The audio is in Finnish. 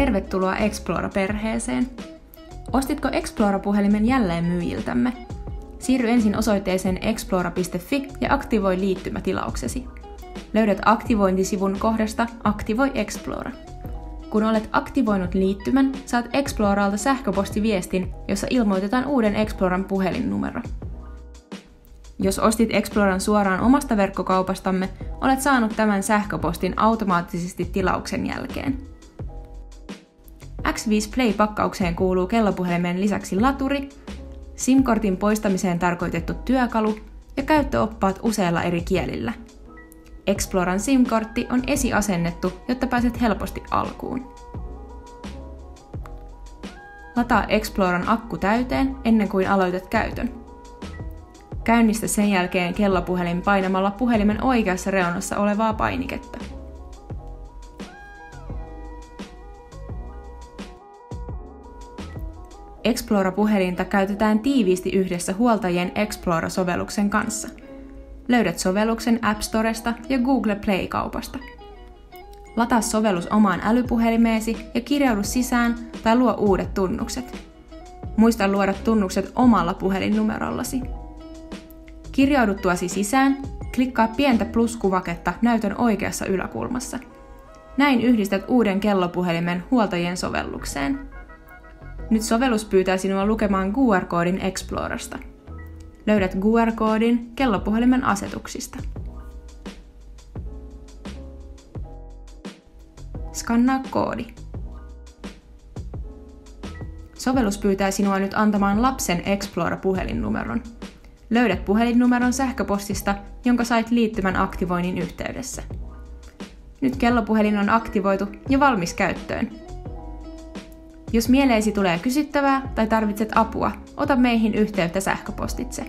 Tervetuloa Explora-perheeseen! Ostitko Explora-puhelimen jälleen myyjiltämme? Siirry ensin osoitteeseen explora.fi ja aktivoi liittymätilauksesi. Löydät aktivointisivun kohdasta Aktivoi Explora. Kun olet aktivoinut liittymän, saat Exploralta sähköpostiviestin, jossa ilmoitetaan uuden Exploran puhelinnumero. Jos ostit Exploran suoraan omasta verkkokaupastamme, olet saanut tämän sähköpostin automaattisesti tilauksen jälkeen. X5 Play-pakkaukseen kuuluu kellopuhelimen lisäksi laturi, SIM-kortin poistamiseen tarkoitettu työkalu ja käyttöoppaat useilla eri kielillä. Exploran SIM-kortti on esiasennettu, jotta pääset helposti alkuun. Lataa Exploran akku täyteen ennen kuin aloitat käytön. Käynnistä sen jälkeen kellopuhelin painamalla puhelimen oikeassa reunassa olevaa painiketta. Explora-puhelinta käytetään tiiviisti yhdessä huoltajien Explora-sovelluksen kanssa. Löydät sovelluksen App Storesta ja Google Play-kaupasta. Lataa sovellus omaan älypuhelimeesi ja kirjaudu sisään tai luo uudet tunnukset. Muista luoda tunnukset omalla puhelinnumerollasi. Kirjauduttuasi sisään, klikkaa pientä pluskuvaketta näytön oikeassa yläkulmassa. Näin yhdistät uuden kellopuhelimen huoltajien sovellukseen – nyt sovellus pyytää sinua lukemaan QR-koodin Explorasta. Löydät QR-koodin kellopuhelimen asetuksista. Skannaa koodi. Sovellus pyytää sinua nyt antamaan lapsen Explora-puhelinnumeron. Löydät puhelinnumeron sähköpostista, jonka sait liittymän aktivoinnin yhteydessä. Nyt kellopuhelin on aktivoitu ja valmis käyttöön. Jos mieleesi tulee kysyttävää tai tarvitset apua, ota meihin yhteyttä sähköpostitse.